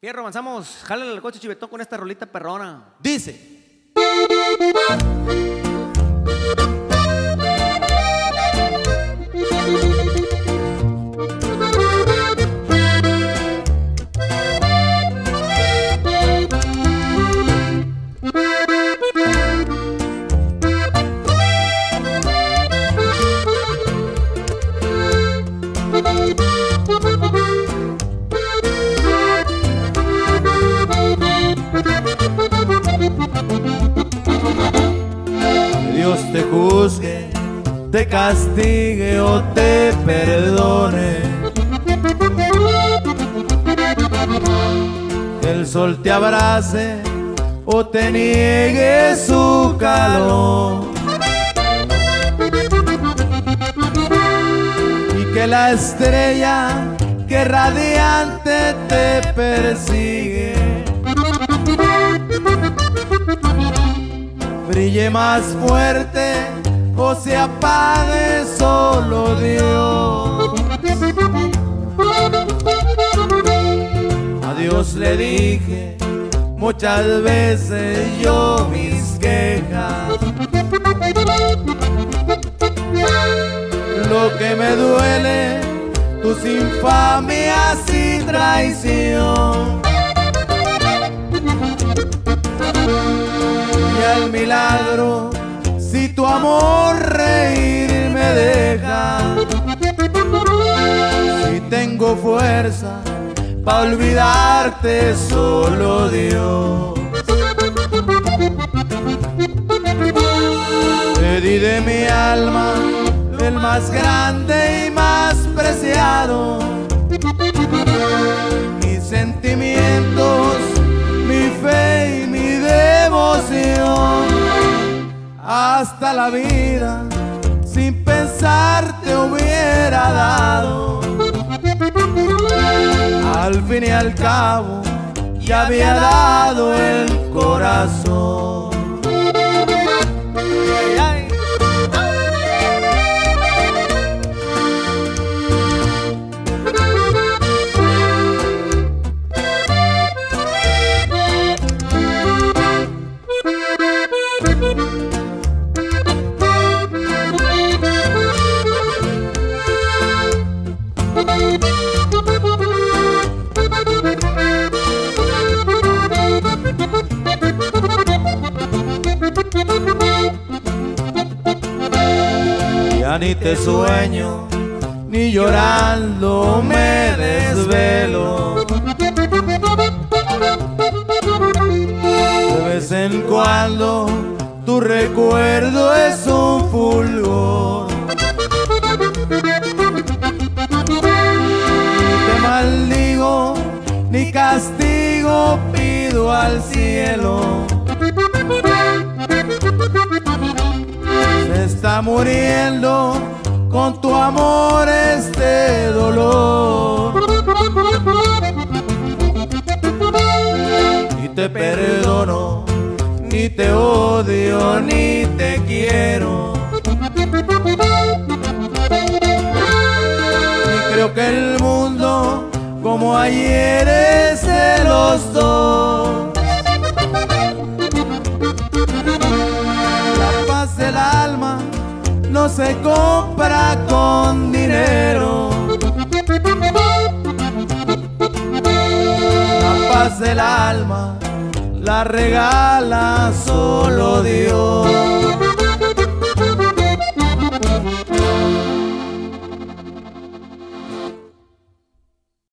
Fierro, avanzamos. Jálale el coche chivetón con esta rolita perrona. Dice. Te castigue o te perdone. Que el sol te abrace o te niegue su calor. Y que la estrella que radiante te persigue brille más fuerte o se apague solo Dios. A Dios le dije muchas veces yo mis quejas. Lo que me duele, tus infamias y traición. y al milagro tu amor reír me deja. Si tengo fuerza para olvidarte solo Dios. Te di de mi alma el más grande y más preciado hasta la vida sin pensar te hubiera dado. Al fin y al cabo ya había dado el corazón Ni te sueño, ni llorando me desvelo. De vez en cuando tu recuerdo es un fulgor. Ni te maldigo, ni castigo pido al cielo. Muriendo con tu amor este dolor. Ni te perdono, ni te odio, ni te quiero. Y creo que el mundo como ayer es de los dos. La paz del alma se compra con dinero. La paz del alma la regala solo Dios.